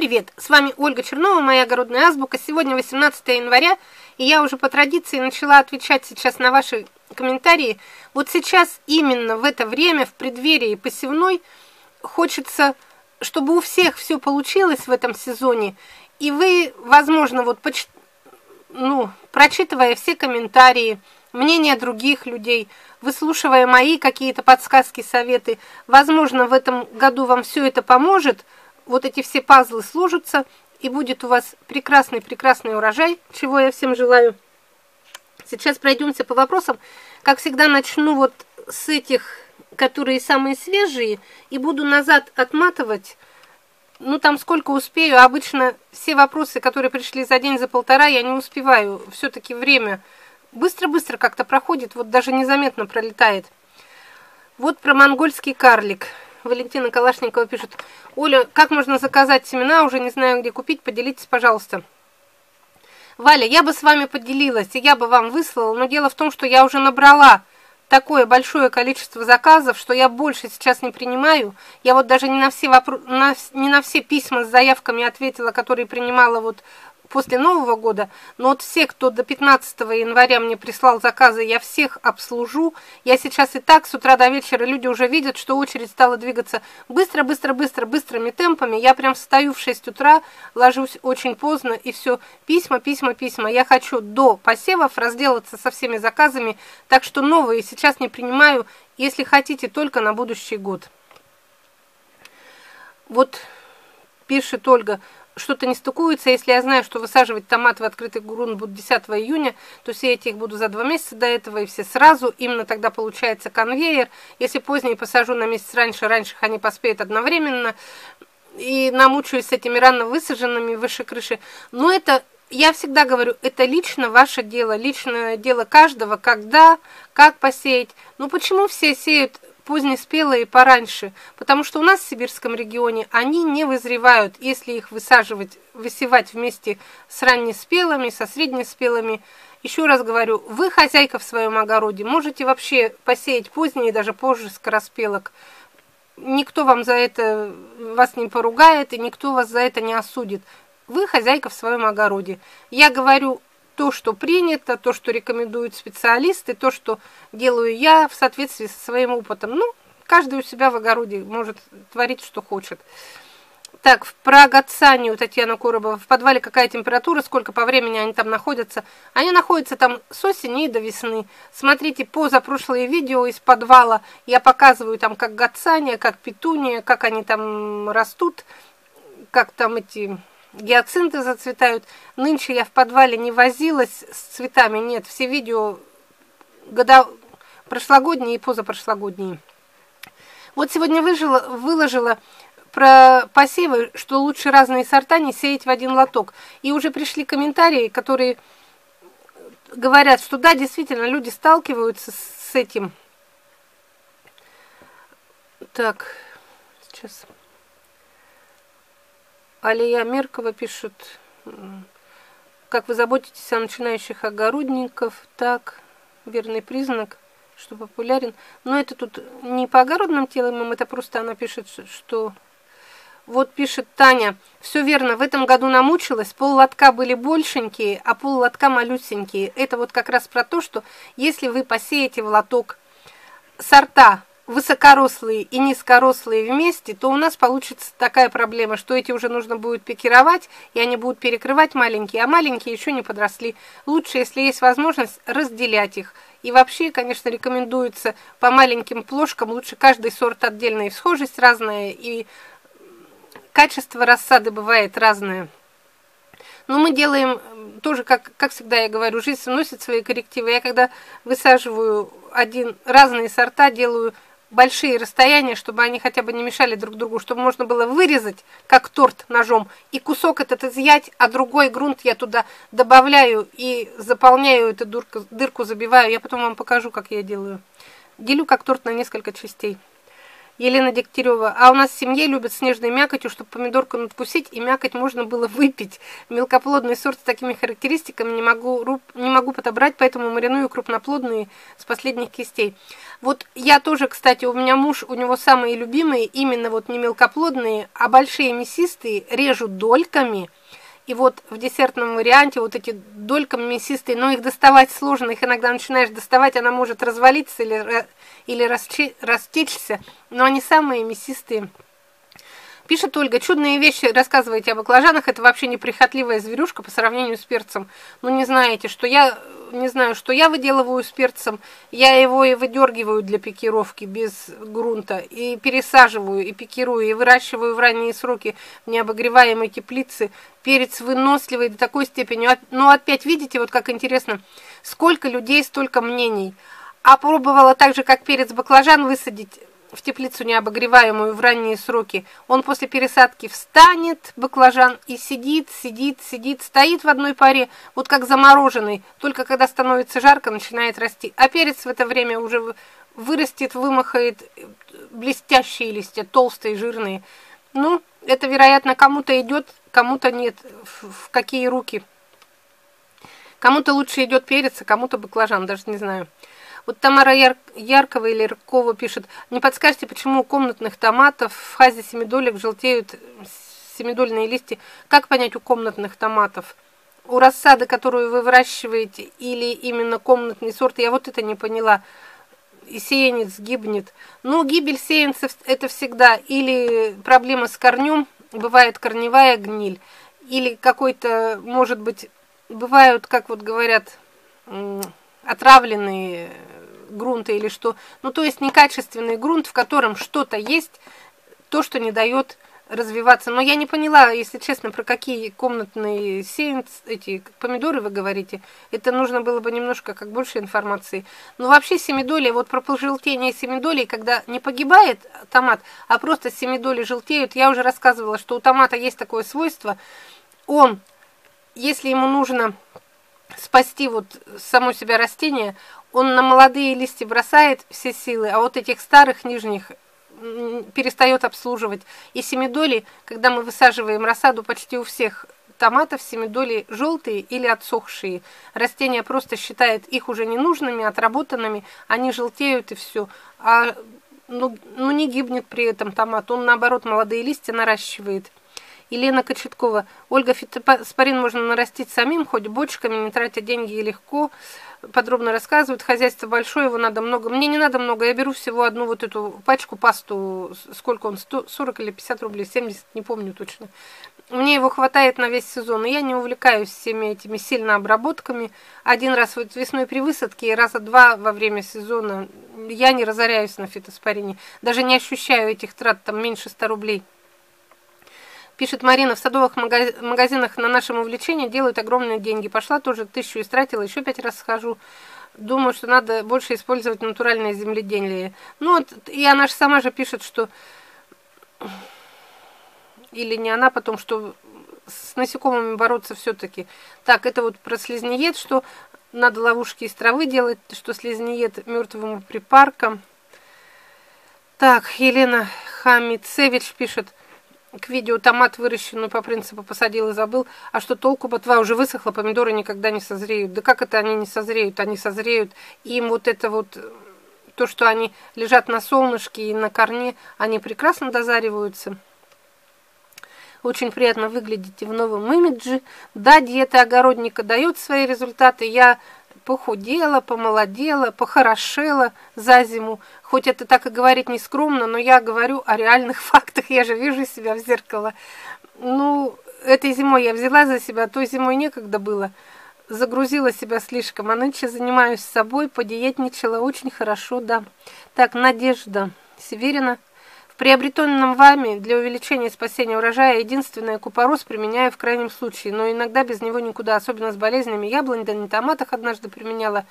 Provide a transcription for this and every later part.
привет! С вами Ольга Чернова, моя огородная азбука. Сегодня 18 января, и я уже по традиции начала отвечать сейчас на ваши комментарии. Вот сейчас, именно в это время, в преддверии посевной, хочется, чтобы у всех все получилось в этом сезоне, и вы, возможно, вот поч... ну, прочитывая все комментарии, мнения других людей, выслушивая мои какие-то подсказки, советы, возможно, в этом году вам все это поможет – вот эти все пазлы сложатся, и будет у вас прекрасный-прекрасный урожай, чего я всем желаю. Сейчас пройдемся по вопросам. Как всегда, начну вот с этих, которые самые свежие, и буду назад отматывать. Ну, там сколько успею. Обычно все вопросы, которые пришли за день, за полтора, я не успеваю. Все-таки время быстро-быстро как-то проходит, вот даже незаметно пролетает. Вот про монгольский карлик. Валентина Калашникова пишет. Оля, как можно заказать семена? Уже не знаю, где купить. Поделитесь, пожалуйста. Валя, я бы с вами поделилась, и я бы вам выслала, но дело в том, что я уже набрала такое большое количество заказов, что я больше сейчас не принимаю. Я вот даже не на все, вопро... на... Не на все письма с заявками ответила, которые принимала вот после Нового года, но вот все, кто до 15 января мне прислал заказы, я всех обслужу. Я сейчас и так с утра до вечера люди уже видят, что очередь стала двигаться быстро, быстро, быстро, быстрыми темпами. Я прям встаю в 6 утра, ложусь очень поздно и все, письма, письма, письма. Я хочу до посевов разделаться со всеми заказами, так что новые сейчас не принимаю, если хотите, только на будущий год. Вот пишет Ольга, что-то не стыкуется. Если я знаю, что высаживать томат в открытый грунт буду 10 июня, то сеять их буду за два месяца до этого и все сразу. Именно тогда получается конвейер. Если поздние посажу на месяц раньше, раньше они поспеют одновременно. И намучаюсь с этими рано высаженными выше крыши. Но это я всегда говорю, это лично ваше дело, личное дело каждого, когда, как посеять. Ну почему все сеют позднеспелые пораньше, потому что у нас в сибирском регионе они не вызревают, если их высаживать, высевать вместе с раннеспелыми, со среднеспелыми. Еще раз говорю, вы хозяйка в своем огороде, можете вообще посеять поздние, даже позже скороспелок. Никто вам за это вас не поругает, и никто вас за это не осудит. Вы хозяйка в своем огороде. Я говорю то, что принято, то, что рекомендуют специалисты, то, что делаю я в соответствии со своим опытом. Ну, каждый у себя в огороде может творить, что хочет. Так, про Гацанию Татьяна Коробова. В подвале какая температура, сколько по времени они там находятся? Они находятся там с осени до весны. Смотрите позапрошлые видео из подвала. Я показываю там, как Гацания, как Петуния, как они там растут, как там эти гиацинты зацветают. Нынче я в подвале не возилась с цветами, нет, все видео года прошлогодние и позапрошлогодние. Вот сегодня выжила, выложила про посевы, что лучше разные сорта не сеять в один лоток. И уже пришли комментарии, которые говорят, что да, действительно, люди сталкиваются с этим. Так, сейчас... Алия Меркова пишет, как вы заботитесь о начинающих огородников, так, верный признак, что популярен. Но это тут не по огородным темам, это просто она пишет, что... Вот пишет Таня, все верно, в этом году намучилась, пол лотка были большенькие, а пол лотка малюсенькие. Это вот как раз про то, что если вы посеете в лоток сорта высокорослые и низкорослые вместе, то у нас получится такая проблема, что эти уже нужно будет пикировать, и они будут перекрывать маленькие, а маленькие еще не подросли. Лучше, если есть возможность, разделять их. И вообще, конечно, рекомендуется по маленьким плошкам, лучше каждый сорт отдельно, и схожесть разная, и качество рассады бывает разное. Но мы делаем тоже, как, как всегда я говорю, жизнь вносит свои коррективы. Я когда высаживаю один, разные сорта, делаю большие расстояния, чтобы они хотя бы не мешали друг другу, чтобы можно было вырезать, как торт ножом, и кусок этот изъять, а другой грунт я туда добавляю и заполняю эту дырку, дырку забиваю. Я потом вам покажу, как я делаю. Делю как торт на несколько частей. Елена Дегтярева. А у нас в семье любят снежной мякотью, чтобы помидорку надкусить, и мякоть можно было выпить. Мелкоплодный сорт с такими характеристиками не могу, не могу подобрать, поэтому мариную крупноплодные с последних кистей. Вот я тоже, кстати, у меня муж, у него самые любимые, именно вот не мелкоплодные, а большие мясистые, режут дольками – и вот в десертном варианте вот эти дольками мясистые, но их доставать сложно, их иногда начинаешь доставать, она может развалиться или, или растечься, но они самые мясистые. Пишет Ольга, чудные вещи рассказываете о баклажанах, это вообще неприхотливая зверюшка по сравнению с перцем. Ну не знаете, что я, не знаю, что я выделываю с перцем, я его и выдергиваю для пикировки без грунта, и пересаживаю, и пикирую, и выращиваю в ранние сроки в необогреваемой теплице. Перец выносливый до такой степени. Но ну, опять видите, вот как интересно, сколько людей, столько мнений. А пробовала так же, как перец баклажан высадить в теплицу необогреваемую в ранние сроки, он после пересадки встанет, баклажан, и сидит, сидит, сидит, стоит в одной паре, вот как замороженный, только когда становится жарко, начинает расти. А перец в это время уже вырастет, вымахает блестящие листья, толстые, жирные. Ну, это, вероятно, кому-то идет, кому-то нет. В, какие руки? Кому-то лучше идет перец, а кому-то баклажан, даже не знаю. Вот Тамара Яр... Яркова или Яркова пишет, не подскажете, почему у комнатных томатов в хазе семидолек желтеют семидольные листья? Как понять у комнатных томатов? У рассады, которую вы выращиваете, или именно комнатный сорт, я вот это не поняла. И сеянец гибнет. Ну, гибель сеянцев это всегда или проблема с корнем, бывает корневая гниль, или какой-то, может быть, бывают, как вот говорят, отравленные грунта или что. Ну, то есть некачественный грунт, в котором что-то есть, то, что не дает развиваться. Но я не поняла, если честно, про какие комнатные сеянц, эти помидоры вы говорите. Это нужно было бы немножко как больше информации. Но вообще семидолия, вот про пожелтение семидолей, когда не погибает томат, а просто семидоли желтеют, я уже рассказывала, что у томата есть такое свойство. Он, если ему нужно спасти вот само себя растение, он на молодые листья бросает все силы, а вот этих старых нижних перестает обслуживать. И семидоли, когда мы высаживаем рассаду почти у всех томатов, семидоли желтые или отсохшие. Растение просто считает их уже ненужными, отработанными, они желтеют и все. А ну, ну не гибнет при этом томат, он наоборот молодые листья наращивает. Елена Кочеткова. Ольга, фитоспорин можно нарастить самим, хоть бочками, не тратя деньги и легко. Подробно рассказывают. Хозяйство большое, его надо много. Мне не надо много, я беру всего одну вот эту пачку пасту. Сколько он? 100, 40 или 50 рублей? 70, не помню точно. Мне его хватает на весь сезон, и я не увлекаюсь всеми этими сильно обработками. Один раз вот весной при высадке и раза два во время сезона я не разоряюсь на фитоспорине. Даже не ощущаю этих трат, там меньше 100 рублей. Пишет Марина, в садовых магазинах на нашем увлечении делают огромные деньги. Пошла тоже тысячу истратила, еще пять раз схожу. Думаю, что надо больше использовать натуральное земледелие. Ну, вот, и она же сама же пишет, что... Или не она потом, что с насекомыми бороться все-таки. Так, это вот про слизнеед, что надо ловушки из травы делать, что слизнеед мертвым припарком. Так, Елена Хамицевич пишет к видео томат выращенный по принципу посадил и забыл. А что толку, ботва уже высохла, помидоры никогда не созреют. Да как это они не созреют? Они созреют. Им вот это вот, то, что они лежат на солнышке и на корне, они прекрасно дозариваются. Очень приятно выглядите в новом имидже. Да, диета огородника дает свои результаты. Я похудела, помолодела, похорошела за зиму. Хоть это так и говорить не скромно, но я говорю о реальных фактах. Я же вижу себя в зеркало. Ну, этой зимой я взяла за себя, той зимой некогда было. Загрузила себя слишком, а нынче занимаюсь собой, подиетничала очень хорошо, да. Так, Надежда Северина. Приобретенном вами для увеличения и спасения урожая единственное купорос применяю в крайнем случае, но иногда без него никуда, особенно с болезнями. Яблонь да на томатах однажды применяла.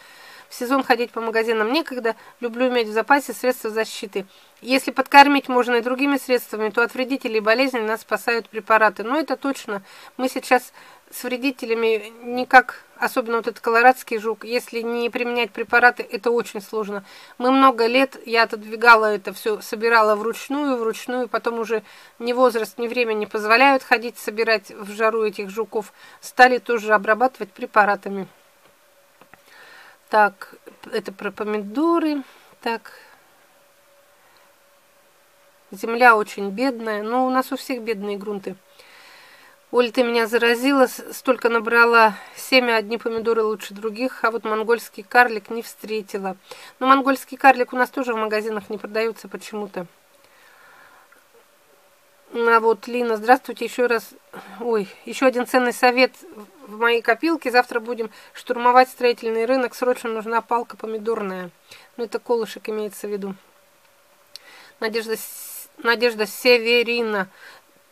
В сезон ходить по магазинам некогда, люблю иметь в запасе средства защиты. Если подкормить можно и другими средствами, то от вредителей болезней нас спасают препараты. Но это точно. Мы сейчас с вредителями никак особенно вот этот колорадский жук, если не применять препараты, это очень сложно. Мы много лет, я отодвигала это все, собирала вручную, вручную, потом уже ни возраст, ни время не позволяют ходить, собирать в жару этих жуков. Стали тоже обрабатывать препаратами. Так, это про помидоры. Так, земля очень бедная. Ну, у нас у всех бедные грунты. Оля, ты меня заразила, столько набрала семя, одни помидоры лучше других, а вот монгольский карлик не встретила. Но монгольский карлик у нас тоже в магазинах не продается почему-то. А вот, Лина, здравствуйте еще раз. Ой, еще один ценный совет в моей копилке. Завтра будем штурмовать строительный рынок. Срочно нужна палка помидорная. Ну, это колышек имеется в виду. Надежда, Надежда Северина.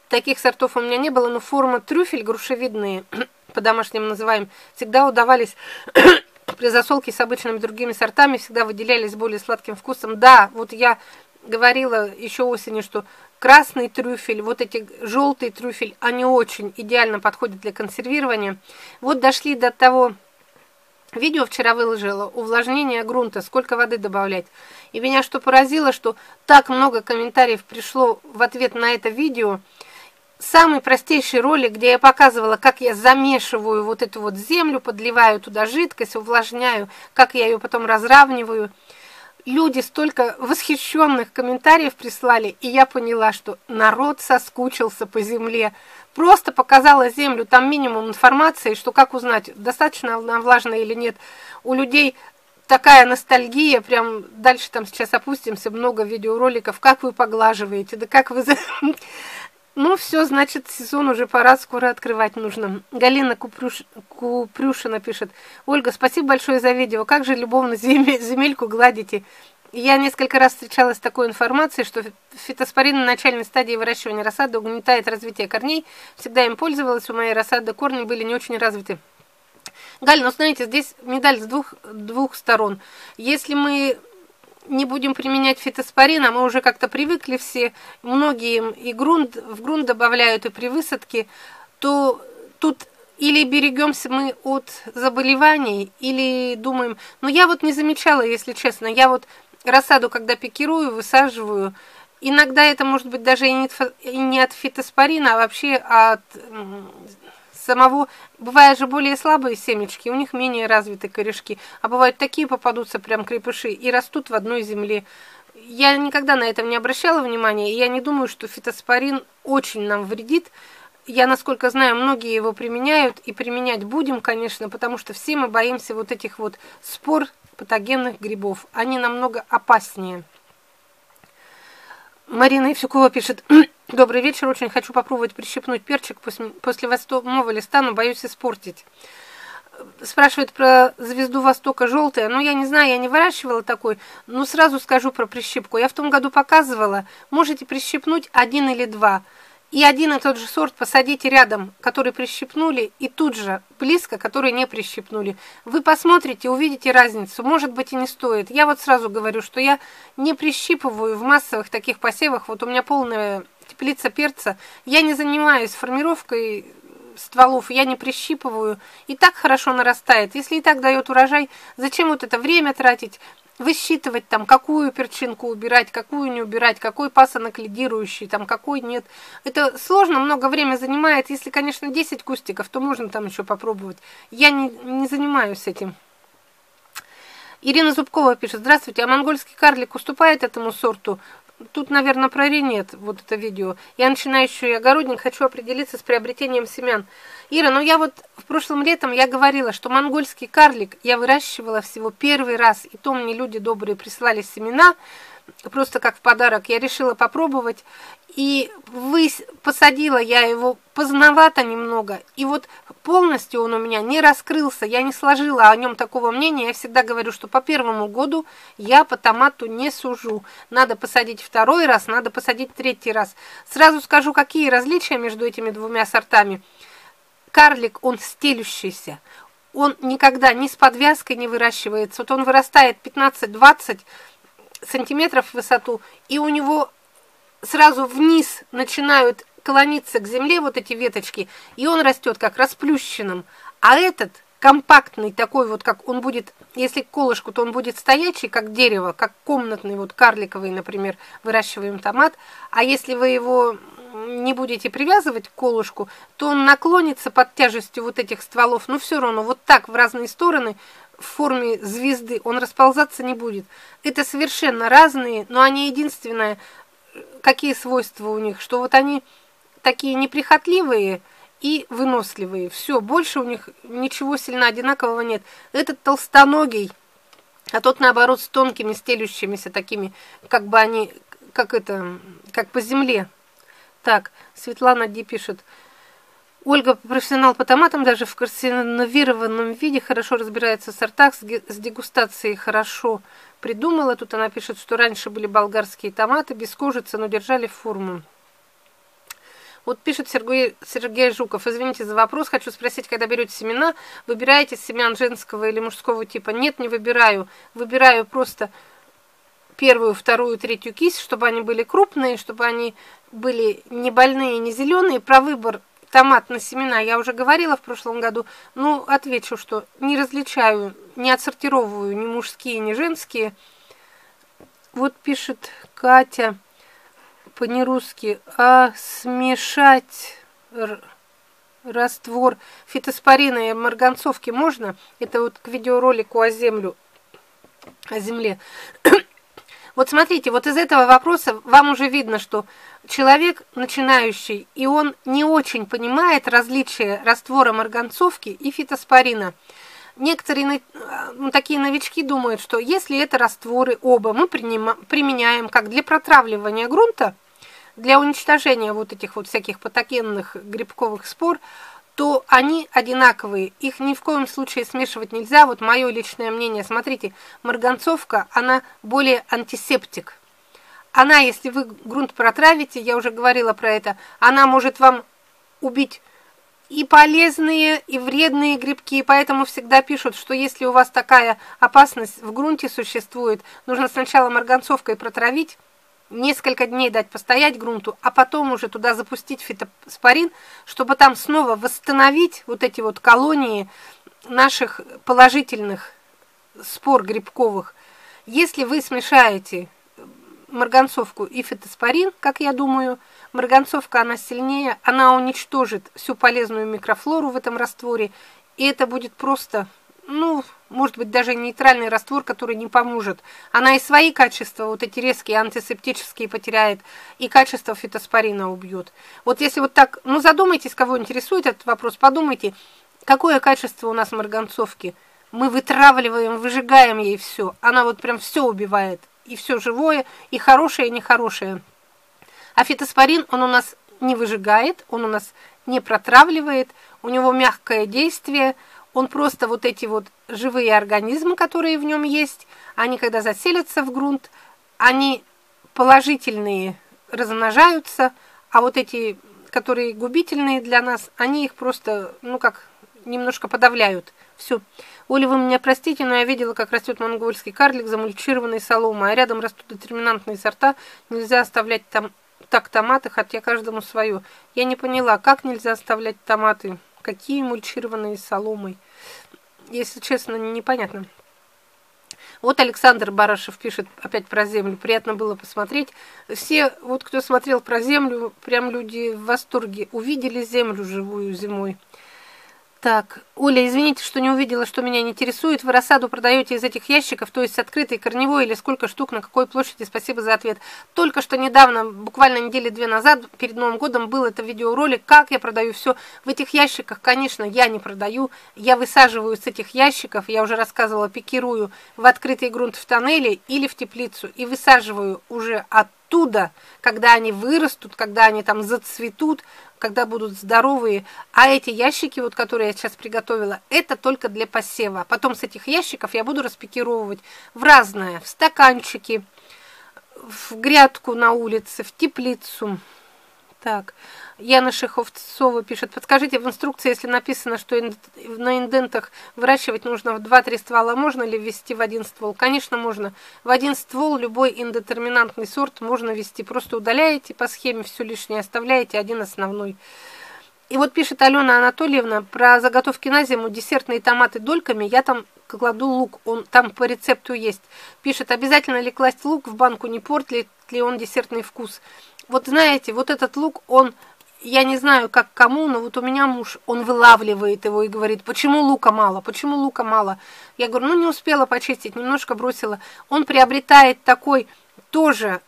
Таких сортов у меня не было, но форма трюфель грушевидные, по-домашнему называем, всегда удавались при засолке с обычными другими сортами, всегда выделялись более сладким вкусом. Да, вот я говорила еще осенью, что красный трюфель, вот эти желтый трюфель, они очень идеально подходят для консервирования. Вот дошли до того Видео вчера выложила, увлажнение грунта, сколько воды добавлять. И меня что поразило, что так много комментариев пришло в ответ на это видео – самый простейший ролик, где я показывала, как я замешиваю вот эту вот землю, подливаю туда жидкость, увлажняю, как я ее потом разравниваю. Люди столько восхищенных комментариев прислали, и я поняла, что народ соскучился по земле. Просто показала землю, там минимум информации, что как узнать, достаточно она влажная или нет. У людей такая ностальгия, прям дальше там сейчас опустимся, много видеороликов, как вы поглаживаете, да как вы... Ну, все, значит, сезон уже пора, скоро открывать нужно. Галина Купрюш... Купрюшина пишет. Ольга, спасибо большое за видео. Как же любовно земель... земельку гладите? Я несколько раз встречалась с такой информацией, что фитоспорин на начальной стадии выращивания рассады угнетает развитие корней. Всегда им пользовалась, у моей рассады корни были не очень развиты. Галь, ну знаете, здесь медаль с двух, двух сторон. Если мы не будем применять фитоспорин, а мы уже как-то привыкли все, многие и грунт, в грунт добавляют и при высадке, то тут или берегемся мы от заболеваний, или думаем... Но я вот не замечала, если честно, я вот рассаду, когда пикирую, высаживаю, иногда это может быть даже и не от фитоспорина, а вообще от самого... Бывают же более слабые семечки, у них менее развиты корешки, а бывают такие попадутся прям крепыши и растут в одной земле. Я никогда на это не обращала внимания, и я не думаю, что фитоспорин очень нам вредит. Я, насколько знаю, многие его применяют, и применять будем, конечно, потому что все мы боимся вот этих вот спор патогенных грибов. Они намного опаснее. Марина Евсюкова пишет, добрый вечер, очень хочу попробовать прищипнуть перчик после, восьмого листа, но боюсь испортить. Спрашивает про звезду Востока желтая. Ну, я не знаю, я не выращивала такой, но сразу скажу про прищипку. Я в том году показывала, можете прищипнуть один или два – и один и тот же сорт посадите рядом, который прищипнули, и тут же близко, который не прищипнули. Вы посмотрите, увидите разницу. Может быть и не стоит. Я вот сразу говорю, что я не прищипываю в массовых таких посевах. Вот у меня полная теплица перца. Я не занимаюсь формировкой стволов, я не прищипываю. И так хорошо нарастает. Если и так дает урожай, зачем вот это время тратить? Высчитывать там, какую перчинку убирать, какую не убирать, какой пасынок лидирующий, там, какой нет. Это сложно, много времени занимает. Если, конечно, 10 кустиков, то можно там еще попробовать. Я не, не занимаюсь этим. Ирина Зубкова пишет, здравствуйте, а монгольский карлик уступает этому сорту? Тут, наверное, про нет, вот это видео. Я начинающий огородник, хочу определиться с приобретением семян. Ира, ну я вот в прошлом летом я говорила, что монгольский карлик я выращивала всего первый раз, и то мне люди добрые прислали семена, просто как в подарок. Я решила попробовать, и вы, посадила я его поздновато немного, и вот полностью он у меня не раскрылся, я не сложила о нем такого мнения. Я всегда говорю, что по первому году я по томату не сужу. Надо посадить второй раз, надо посадить третий раз. Сразу скажу, какие различия между этими двумя сортами – Карлик, он стелющийся. Он никогда ни с подвязкой не выращивается. Вот он вырастает 15-20 сантиметров в высоту, и у него сразу вниз начинают клониться к земле вот эти веточки, и он растет как расплющенным. А этот компактный такой вот, как он будет, если колышку, то он будет стоячий, как дерево, как комнатный, вот карликовый, например, выращиваем томат, а если вы его не будете привязывать к колышку, то он наклонится под тяжестью вот этих стволов, но все равно вот так в разные стороны в форме звезды он расползаться не будет. Это совершенно разные, но они единственное, какие свойства у них, что вот они такие неприхотливые, и выносливые. Все, больше у них ничего сильно одинакового нет. Этот толстоногий, а тот наоборот с тонкими стелющимися такими, как бы они, как это, как по земле. Так, Светлана Ди пишет. Ольга профессионал по томатам, даже в консервированном виде хорошо разбирается в сортах, с дегустацией хорошо придумала. Тут она пишет, что раньше были болгарские томаты без кожицы, но держали форму. Вот пишет Сергей, Сергей Жуков. Извините за вопрос. Хочу спросить, когда берете семена, выбираете семян женского или мужского типа? Нет, не выбираю. Выбираю просто первую, вторую, третью кисть, чтобы они были крупные, чтобы они были не больные, не зеленые. Про выбор томат на семена я уже говорила в прошлом году. Ну, отвечу, что не различаю, не отсортировываю ни мужские, ни женские. Вот пишет Катя по-нерусски, а смешать раствор фитоспорина и марганцовки можно? Это вот к видеоролику о землю, о земле. Вот смотрите, вот из этого вопроса вам уже видно, что человек начинающий, и он не очень понимает различия раствора марганцовки и фитоспорина. Некоторые ну, такие новички думают, что если это растворы оба мы применяем как для протравливания грунта, для уничтожения вот этих вот всяких патогенных грибковых спор, то они одинаковые. Их ни в коем случае смешивать нельзя. Вот мое личное мнение. Смотрите, марганцовка, она более антисептик. Она, если вы грунт протравите, я уже говорила про это, она может вам убить и полезные, и вредные грибки, поэтому всегда пишут, что если у вас такая опасность в грунте существует, нужно сначала марганцовкой протравить, несколько дней дать постоять грунту, а потом уже туда запустить фитоспорин, чтобы там снова восстановить вот эти вот колонии наших положительных спор грибковых. Если вы смешаете марганцовку и фитоспорин, как я думаю, марганцовка она сильнее, она уничтожит всю полезную микрофлору в этом растворе, и это будет просто ну, может быть, даже нейтральный раствор, который не поможет. Она и свои качества, вот эти резкие антисептические потеряет, и качество фитоспорина убьет. Вот если вот так, ну, задумайтесь, кого интересует этот вопрос, подумайте, какое качество у нас марганцовки. Мы вытравливаем, выжигаем ей все. Она вот прям все убивает. И все живое, и хорошее, и нехорошее. А фитоспорин, он у нас не выжигает, он у нас не протравливает, у него мягкое действие – он просто вот эти вот живые организмы, которые в нем есть, они когда заселятся в грунт, они положительные размножаются, а вот эти, которые губительные для нас, они их просто, ну как, немножко подавляют. Все. Оля, вы меня простите, но я видела, как растет монгольский карлик, замульчированный соломой, а рядом растут детерминантные сорта, нельзя оставлять там так томаты, хотя каждому свое. Я не поняла, как нельзя оставлять томаты, какие мульчированные соломой если честно, непонятно. Вот Александр Барашев пишет опять про землю. Приятно было посмотреть. Все, вот кто смотрел про землю, прям люди в восторге. Увидели землю живую зимой. Так, Оля, извините, что не увидела, что меня не интересует. Вы рассаду продаете из этих ящиков, то есть открытый, корневой или сколько штук, на какой площади? Спасибо за ответ. Только что недавно, буквально недели две назад, перед Новым годом, был это видеоролик, как я продаю все. В этих ящиках, конечно, я не продаю. Я высаживаю с этих ящиков, я уже рассказывала, пикирую в открытый грунт в тоннеле или в теплицу и высаживаю уже оттуда, когда они вырастут, когда они там зацветут, когда будут здоровые. А эти ящики, вот которые я сейчас приготовила, это только для посева. Потом с этих ящиков я буду распекировывать в разное, в стаканчики, в грядку на улице, в теплицу. Так, Яна Шеховцова пишет, подскажите, в инструкции, если написано, что на индентах выращивать нужно в 2-3 ствола, можно ли ввести в один ствол? Конечно, можно. В один ствол любой индетерминантный сорт можно ввести. Просто удаляете по схеме все лишнее, оставляете один основной. И вот пишет Алена Анатольевна про заготовки на зиму, десертные томаты дольками. Я там кладу лук, он там по рецепту есть. Пишет, обязательно ли класть лук в банку, не портит ли он десертный вкус. Вот знаете, вот этот лук, он, я не знаю, как кому, но вот у меня муж, он вылавливает его и говорит, почему лука мало, почему лука мало. Я говорю, ну не успела почистить, немножко бросила. Он приобретает такой тоже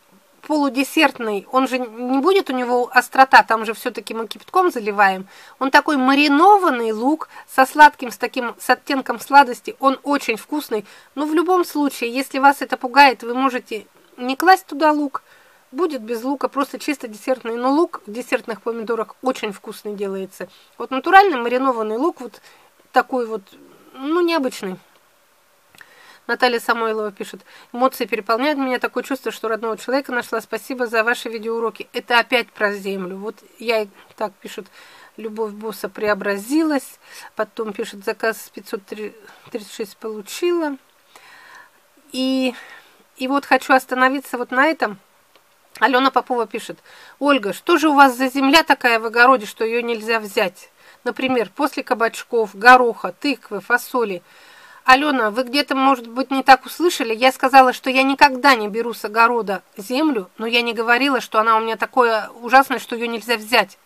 полудесертный, он же не будет у него острота, там же все-таки мы кипятком заливаем. Он такой маринованный лук со сладким, с таким, с оттенком сладости, он очень вкусный. Но в любом случае, если вас это пугает, вы можете не класть туда лук, будет без лука, просто чисто десертный. Но лук в десертных помидорах очень вкусный делается. Вот натуральный маринованный лук, вот такой вот, ну, необычный. Наталья Самойлова пишет, эмоции переполняют меня, такое чувство, что родного человека нашла. Спасибо за ваши видеоуроки. Это опять про землю. Вот я так пишет, Любовь босса преобразилась. Потом пишет, заказ 536 получила. И, и вот хочу остановиться вот на этом. Алена Попова пишет, Ольга, что же у вас за земля такая в огороде, что ее нельзя взять? Например, после кабачков, гороха, тыквы, фасоли – Алена, вы где-то, может быть, не так услышали. Я сказала, что я никогда не беру с огорода землю, но я не говорила, что она у меня такое ужасное, что ее нельзя взять.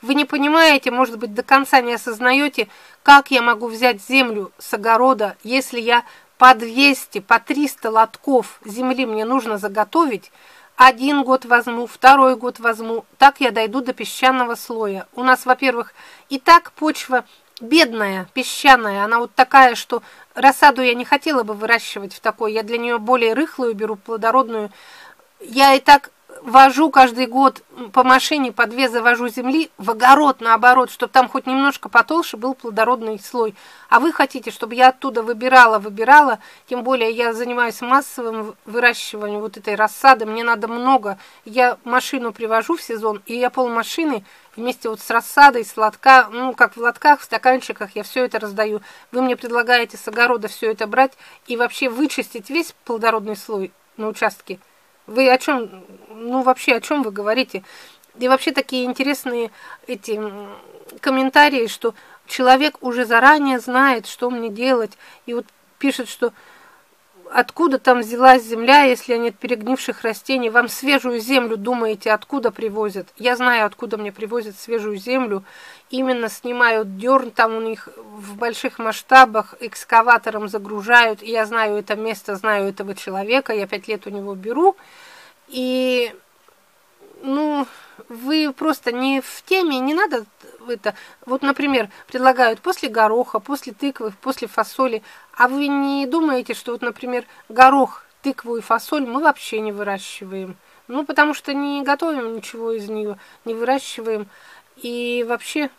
Вы не понимаете, может быть, до конца не осознаете, как я могу взять землю с огорода, если я по 200, по 300 лотков земли мне нужно заготовить, один год возьму, второй год возьму, так я дойду до песчаного слоя. У нас, во-первых, и так почва бедная, песчаная, она вот такая, что рассаду я не хотела бы выращивать в такой, я для нее более рыхлую беру, плодородную. Я и так вожу каждый год по машине, по две завожу земли в огород, наоборот, чтобы там хоть немножко потолще был плодородный слой. А вы хотите, чтобы я оттуда выбирала, выбирала, тем более я занимаюсь массовым выращиванием вот этой рассады, мне надо много. Я машину привожу в сезон, и я пол машины вместе вот с рассадой, с лотка, ну, как в лотках, в стаканчиках, я все это раздаю. Вы мне предлагаете с огорода все это брать и вообще вычистить весь плодородный слой на участке. Вы о чем, ну вообще о чем вы говорите? И вообще такие интересные эти комментарии, что человек уже заранее знает, что мне делать. И вот пишет, что откуда там взялась земля, если нет перегнивших растений? Вам свежую землю, думаете, откуда привозят? Я знаю, откуда мне привозят свежую землю. Именно снимают дерн, там у них в больших масштабах экскаватором загружают. Я знаю это место, знаю этого человека, я пять лет у него беру. И, ну, вы просто не в теме, не надо это, вот, например, предлагают после гороха, после тыквы, после фасоли, а вы не думаете, что вот, например, горох, тыкву и фасоль мы вообще не выращиваем? Ну, потому что не готовим ничего из нее, не выращиваем. И вообще,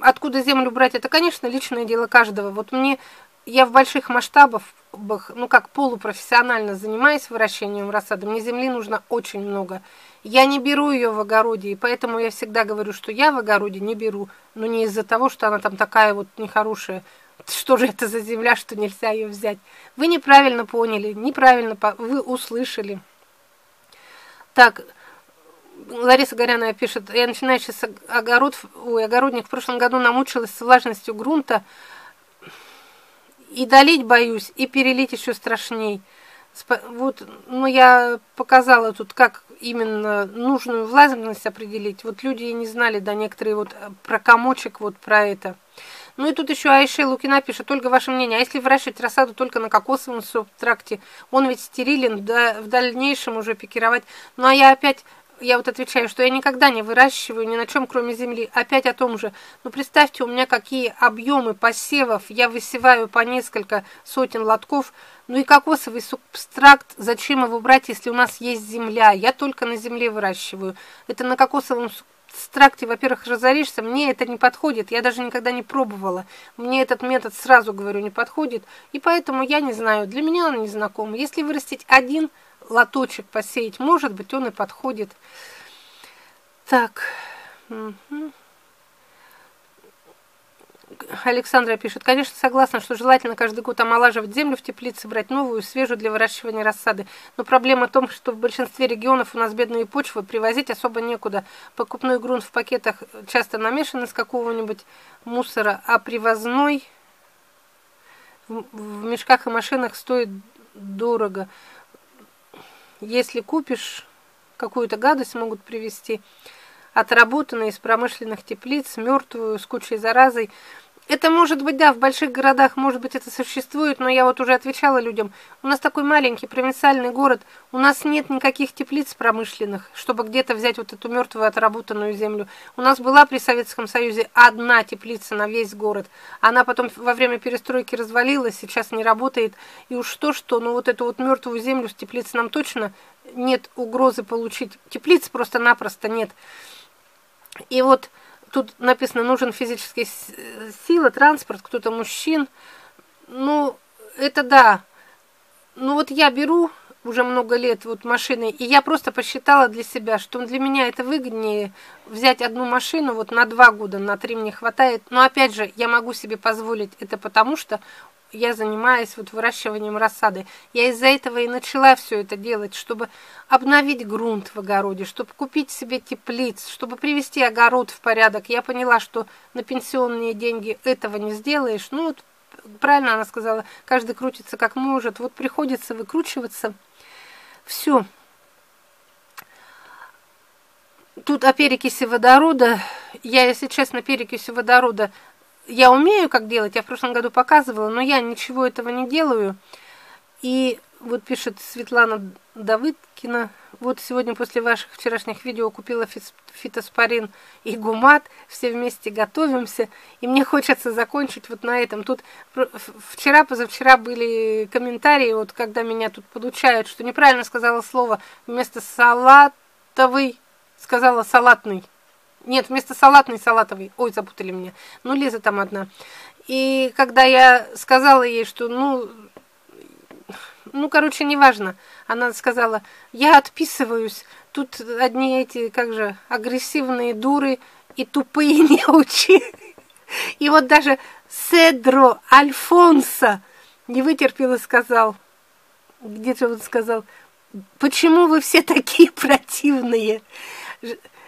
откуда землю брать, это, конечно, личное дело каждого. Вот мне, я в больших масштабах, ну, как полупрофессионально занимаюсь выращиванием рассады, мне земли нужно очень много. Я не беру ее в огороде, и поэтому я всегда говорю, что я в огороде не беру, но не из-за того, что она там такая вот нехорошая. Что же это за земля, что нельзя ее взять? Вы неправильно поняли, неправильно вы услышали. Так, Лариса Горяная пишет, я начинаю сейчас огород, ой, огородник в прошлом году намучилась с влажностью грунта, и долить боюсь, и перелить еще страшней. Вот, ну, я показала тут, как именно нужную влажность определить. Вот люди не знали, да, некоторые вот э, про комочек, вот про это. Ну и тут еще Айше Лукина пишет, только ваше мнение, а если выращивать рассаду только на кокосовом субтракте, он ведь стерилен, да, в дальнейшем уже пикировать. Ну а я опять я вот отвечаю, что я никогда не выращиваю ни на чем, кроме земли. Опять о том же. Ну, представьте, у меня какие объемы посевов. Я высеваю по несколько сотен лотков. Ну и кокосовый субстракт, зачем его брать, если у нас есть земля? Я только на земле выращиваю. Это на кокосовом субстракте, во-первых, разоришься. Мне это не подходит. Я даже никогда не пробовала. Мне этот метод, сразу говорю, не подходит. И поэтому я не знаю. Для меня он не знаком. Если вырастить один лоточек посеять, может быть, он и подходит. Так. Угу. Александра пишет, конечно, согласна, что желательно каждый год омолаживать землю в теплице, брать новую, свежую для выращивания рассады. Но проблема в том, что в большинстве регионов у нас бедные почвы, привозить особо некуда. Покупной грунт в пакетах часто намешан из какого-нибудь мусора, а привозной в мешках и машинах стоит дорого. Если купишь какую-то гадость, могут привезти отработанную из промышленных теплиц, мертвую, с кучей заразой. Это может быть, да, в больших городах, может быть, это существует, но я вот уже отвечала людям, у нас такой маленький провинциальный город, у нас нет никаких теплиц промышленных, чтобы где-то взять вот эту мертвую отработанную землю. У нас была при Советском Союзе одна теплица на весь город. Она потом во время перестройки развалилась, сейчас не работает. И уж то, что, ну вот эту вот мертвую землю с теплицы нам точно нет угрозы получить. Теплиц просто-напросто нет. И вот тут написано, нужен физический сила, транспорт, кто-то мужчин. Ну, это да. Ну вот я беру уже много лет вот машины, и я просто посчитала для себя, что для меня это выгоднее взять одну машину вот на два года, на три мне хватает. Но опять же, я могу себе позволить это потому, что я занимаюсь вот выращиванием рассады. Я из-за этого и начала все это делать, чтобы обновить грунт в огороде, чтобы купить себе теплиц, чтобы привести огород в порядок. Я поняла, что на пенсионные деньги этого не сделаешь. Ну, вот правильно она сказала, каждый крутится как может. Вот приходится выкручиваться. Все. Тут о перекиси водорода. Я, если честно, перекисью водорода я умею как делать, я в прошлом году показывала, но я ничего этого не делаю. И вот пишет Светлана Давыдкина, вот сегодня после ваших вчерашних видео купила фитоспорин и гумат, все вместе готовимся, и мне хочется закончить вот на этом. Тут вчера, позавчера были комментарии, вот когда меня тут подучают, что неправильно сказала слово, вместо салатовый сказала салатный. Нет, вместо салатной салатовой. Ой, запутали меня. Ну, Лиза там одна. И когда я сказала ей, что, ну, ну, короче, неважно. Она сказала, я отписываюсь. Тут одни эти, как же, агрессивные дуры и тупые неучи. И вот даже Седро Альфонсо не вытерпел и сказал, где-то вот сказал, почему вы все такие противные?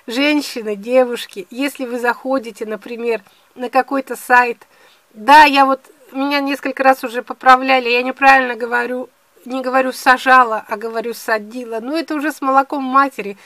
Женщины, девушки, если вы заходите, например, на какой-то сайт, да, я вот, меня несколько раз уже поправляли, я неправильно говорю, не говорю сажала, а говорю садила, но это уже с молоком матери,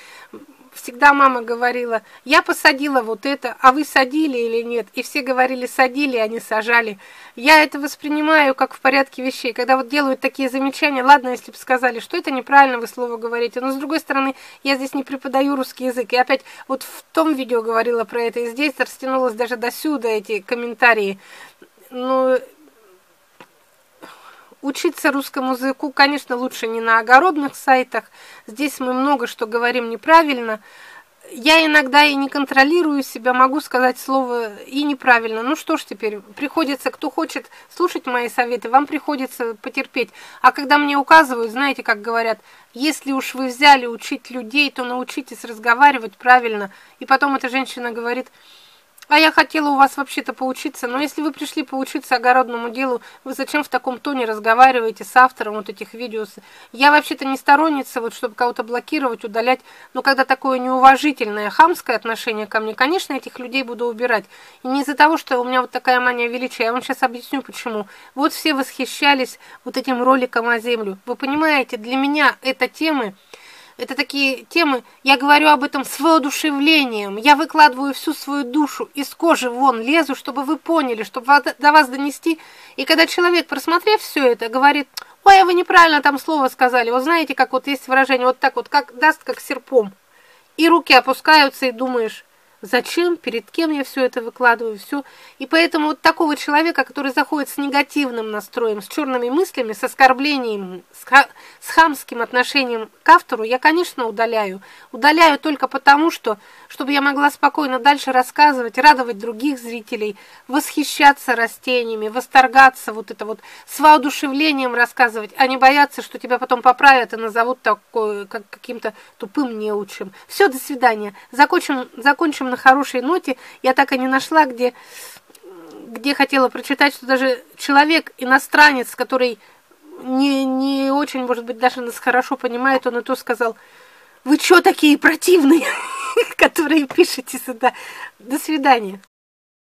всегда мама говорила, я посадила вот это, а вы садили или нет? И все говорили, садили, а не сажали. Я это воспринимаю как в порядке вещей. Когда вот делают такие замечания, ладно, если бы сказали, что это неправильно вы слово говорите, но с другой стороны, я здесь не преподаю русский язык. И опять вот в том видео говорила про это, и здесь растянулось даже до сюда эти комментарии. Ну, Учиться русскому языку, конечно, лучше не на огородных сайтах. Здесь мы много что говорим неправильно. Я иногда и не контролирую себя, могу сказать слово и неправильно. Ну что ж теперь, приходится, кто хочет слушать мои советы, вам приходится потерпеть. А когда мне указывают, знаете, как говорят, если уж вы взяли учить людей, то научитесь разговаривать правильно. И потом эта женщина говорит, а я хотела у вас вообще-то поучиться, но если вы пришли поучиться огородному делу, вы зачем в таком тоне разговариваете с автором вот этих видео? Я вообще-то не сторонница, вот чтобы кого-то блокировать, удалять, но когда такое неуважительное, хамское отношение ко мне, конечно, этих людей буду убирать. И не из-за того, что у меня вот такая мания величия, я вам сейчас объясню почему. Вот все восхищались вот этим роликом о землю. Вы понимаете, для меня это темы это такие темы, я говорю об этом с воодушевлением. Я выкладываю всю свою душу, из кожи вон лезу, чтобы вы поняли, чтобы до вас донести. И когда человек, просмотрев все это, говорит, ой, а вы неправильно там слово сказали. Вот знаете, как вот есть выражение, вот так вот, как даст, как серпом. И руки опускаются, и думаешь, Зачем, перед кем я все это выкладываю, все. И поэтому вот такого человека, который заходит с негативным настроем, с черными мыслями, с оскорблением, с, ха с хамским отношением к автору, я, конечно, удаляю. Удаляю только потому, что, чтобы я могла спокойно дальше рассказывать, радовать других зрителей, восхищаться растениями, восторгаться, вот это вот, с воодушевлением рассказывать, а не бояться, что тебя потом поправят и назовут как каким-то тупым неучим. Все, до свидания. Закончим, закончим на хорошей ноте. Я так и не нашла, где, где хотела прочитать, что даже человек, иностранец, который не, не очень, может быть, даже нас хорошо понимает, он и то сказал, вы что такие противные, которые пишете сюда? До свидания.